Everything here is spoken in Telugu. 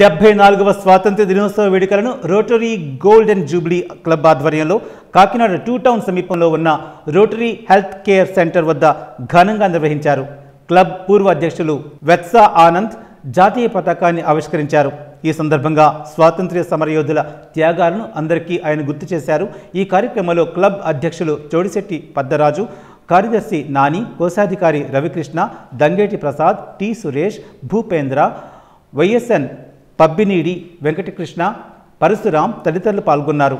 డెబ్బై నాలుగవ స్వాతంత్ర దినోత్సవ వేడుకలను రోటరీ గోల్డెన్ జూబ్లీ క్లబ్ ఆధ్వర్యంలో కాకినాడ టూ టౌన్ సమీపంలో ఉన్న రోటరీ హెల్త్ కేర్ సెంటర్ వద్ద ఘనంగా నిర్వహించారు. క్లబ్ పూర్వ అధ్యక్షులు వెత్సా ఆనంద్ జాతీయ పతాకాన్ని ఆవిష్కరించారు. ఈ సందర్భంగా స్వాతంత్ర్య సమరయోధుల త్యాగాలను అందరికీ ఆయన గుర్తు చేశారు. ఈ కార్యక్రమంలో క్లబ్ అధ్యక్షులు చోడిశెట్టి పద్దరాజు కార్యదర్శి నాని కోశాధికారి రవికృష్ణ దంగేటి ప్రసాద్ టి సురేష్ భూపేంద్ర వైఎస్ఎన్ పబ్బినీడి వెంకటకృష్ణ పరశురాం తదితరులు పాల్గొన్నారు.